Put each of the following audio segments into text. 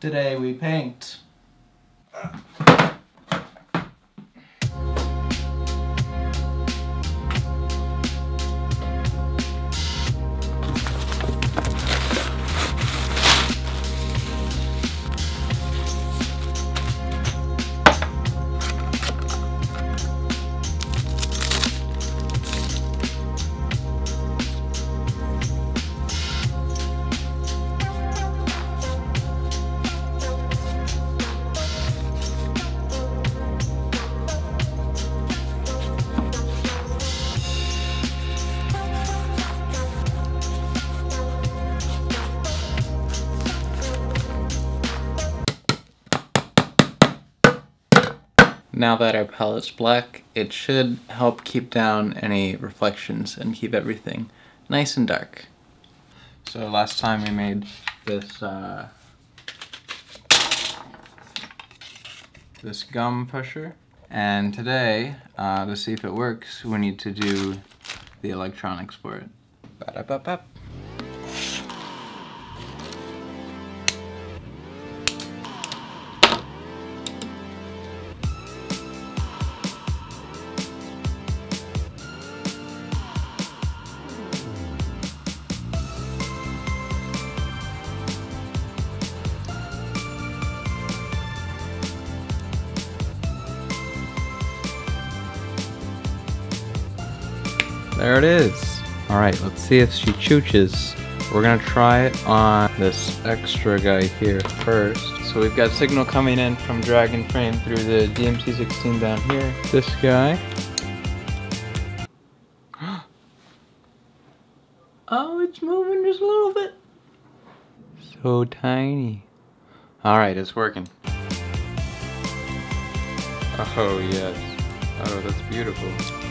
Today we paint. Now that our palette's black, it should help keep down any reflections and keep everything nice and dark. So last time we made this uh, this gum pusher and today uh, to see if it works we need to do the electronics for it. Ba-da-ba-ba. There it is. Alright, let's see if she chooches. We're gonna try it on this extra guy here first. So we've got signal coming in from Dragonframe through the DMC16 down here. This guy. oh, it's moving just a little bit. So tiny. Alright, it's working. Oh, yes. Oh, that's beautiful.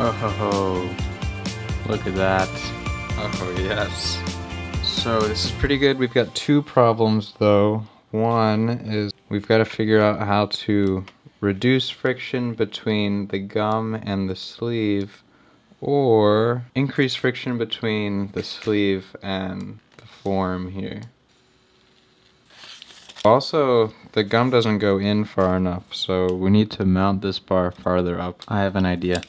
Oh ho ho. Look at that. Oh yes. So this is pretty good. We've got two problems though. One is we've got to figure out how to reduce friction between the gum and the sleeve or increase friction between the sleeve and the form here. Also, the gum doesn't go in far enough, so we need to mount this bar farther up. I have an idea.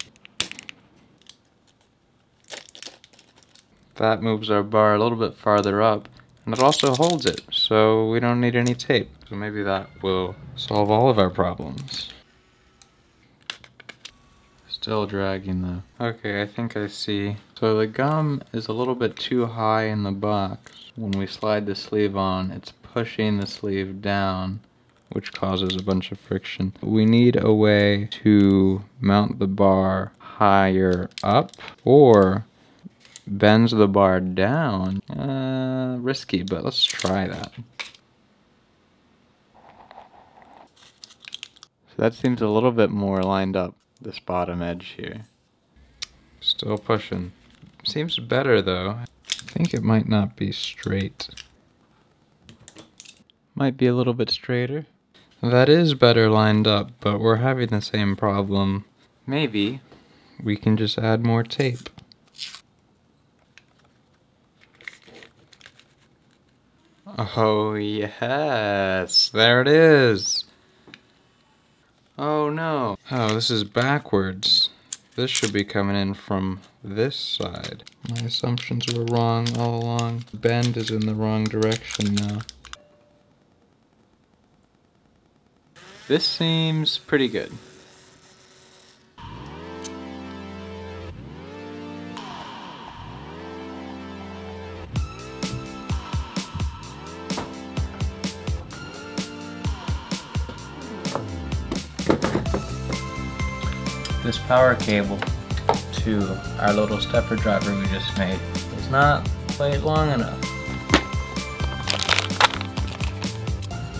That moves our bar a little bit farther up, and it also holds it, so we don't need any tape. So maybe that will solve all of our problems. Still dragging though. Okay, I think I see. So the gum is a little bit too high in the box. When we slide the sleeve on, it's pushing the sleeve down, which causes a bunch of friction. We need a way to mount the bar higher up, or bends the bar down. Uh, risky, but let's try that. So that seems a little bit more lined up, this bottom edge here. Still pushing. Seems better though. I think it might not be straight. Might be a little bit straighter. That is better lined up, but we're having the same problem. Maybe we can just add more tape. Oh, yes. There it is. Oh, no. Oh, this is backwards. This should be coming in from this side. My assumptions were wrong all along. Bend is in the wrong direction now. This seems pretty good. Power cable to our little stepper driver we just made is not quite long enough.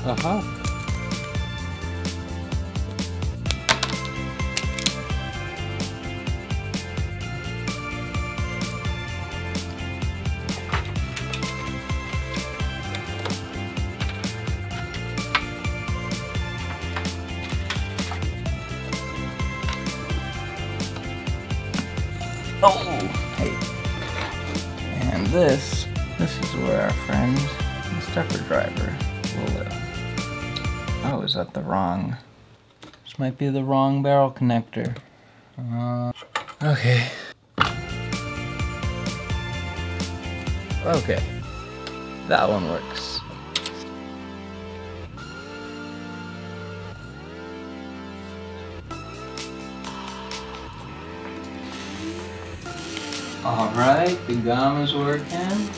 Oh, hey. This, this is where our friend, the stepper driver, will live. Oh, is that the wrong? This might be the wrong barrel connector. Uh, okay. Okay. That one works. Alright, the gum is working.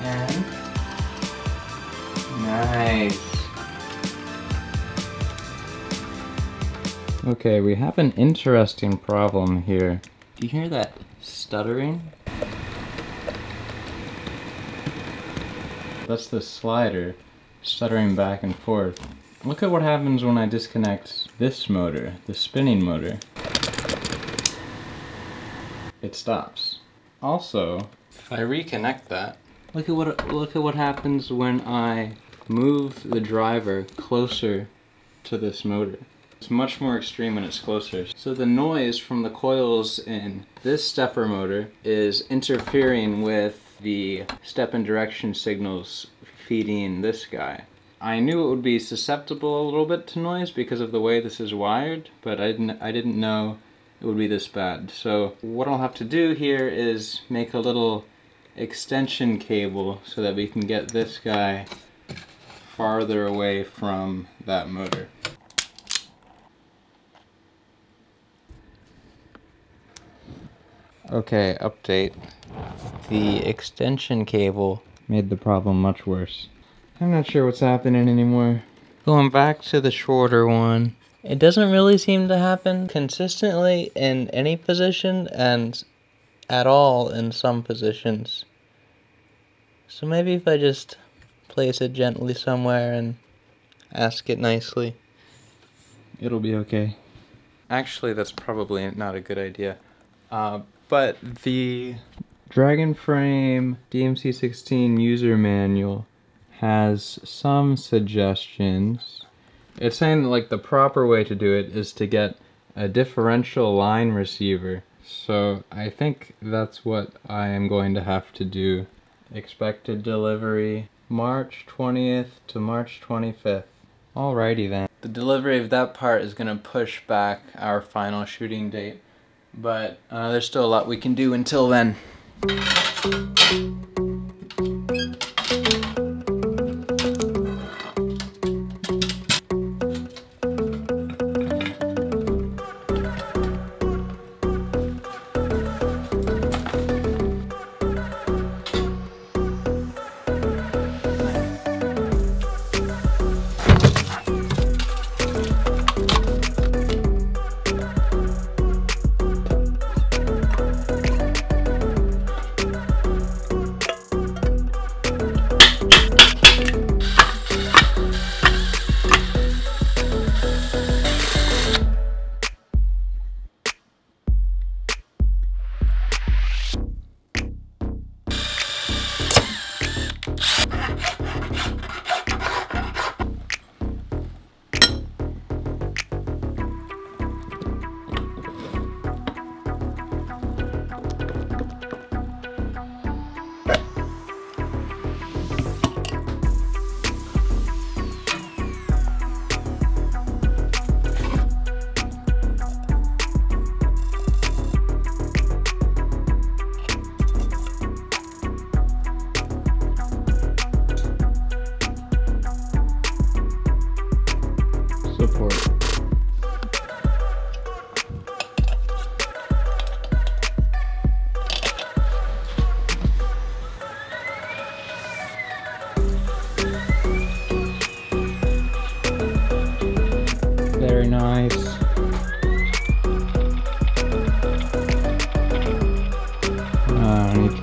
And nice. Okay, we have an interesting problem here. Do you hear that stuttering? That's the slider stuttering back and forth. Look at what happens when I disconnect this motor, the spinning motor. It stops. Also, if I reconnect that, look at what look at what happens when I move the driver closer to this motor. It's much more extreme when it's closer. So the noise from the coils in this stepper motor is interfering with the step and direction signals feeding this guy. I knew it would be susceptible a little bit to noise because of the way this is wired, but I didn't, I didn't know it would be this bad. So what I'll have to do here is make a little extension cable so that we can get this guy farther away from that motor. Okay, update. The extension cable made the problem much worse. I'm not sure what's happening anymore. Going back to the shorter one, it doesn't really seem to happen consistently in any position and at all in some positions. So maybe if I just place it gently somewhere and ask it nicely, it'll be okay. Actually, that's probably not a good idea. Uh, but the Dragonframe DMC16 user manual has some suggestions. It's saying like the proper way to do it is to get a differential line receiver. So I think that's what I am going to have to do. Expected delivery March 20th to March 25th. Alrighty then. The delivery of that part is going to push back our final shooting date. But uh, there's still a lot we can do until then.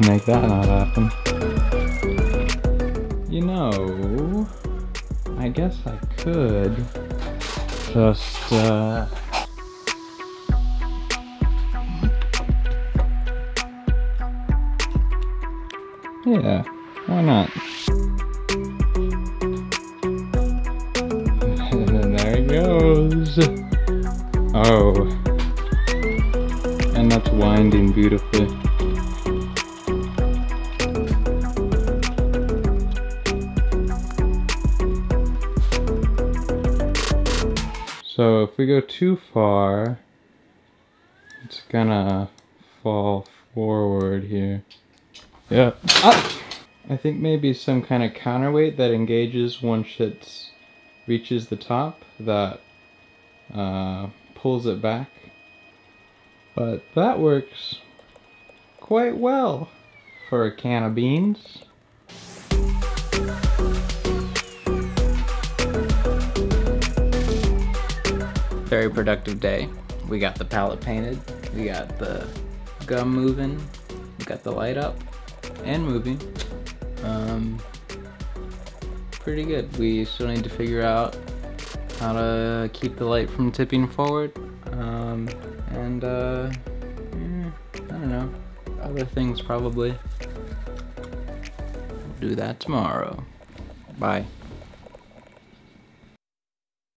Make that not happen. You know, I guess I could just, uh... Yeah, why not? Oh. And that's winding beautifully. So if we go too far, it's gonna fall forward here. Yeah. Ah! I think maybe some kind of counterweight that engages once it reaches the top that uh, pulls it back. But that works quite well for a can of beans. Very productive day. We got the palette painted, we got the gum moving, we got the light up and moving. Um, pretty good. We still need to figure out how to keep the light from tipping forward. Um, and uh, I don't know, other things probably. do that tomorrow. Bye.